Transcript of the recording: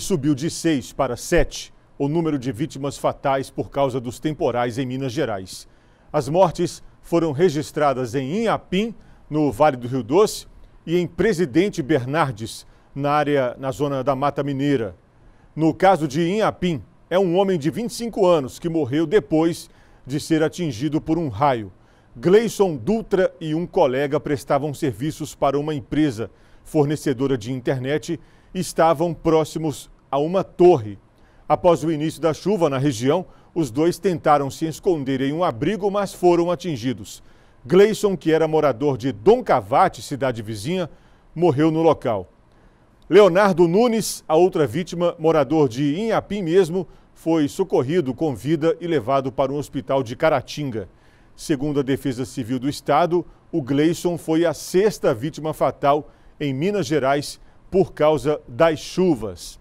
Subiu de 6 para 7 o número de vítimas fatais por causa dos temporais em Minas Gerais. As mortes foram registradas em Inhapim, no Vale do Rio Doce, e em Presidente Bernardes, na área na zona da Mata Mineira. No caso de Inhapim, é um homem de 25 anos que morreu depois de ser atingido por um raio. Gleison Dutra e um colega prestavam serviços para uma empresa fornecedora de internet estavam próximos a uma torre. Após o início da chuva na região, os dois tentaram se esconder em um abrigo, mas foram atingidos. Gleison, que era morador de Dom Cavate, cidade vizinha, morreu no local. Leonardo Nunes, a outra vítima, morador de Inhapim mesmo, foi socorrido com vida e levado para um hospital de Caratinga. Segundo a Defesa Civil do Estado, o Gleison foi a sexta vítima fatal em Minas Gerais por causa das chuvas.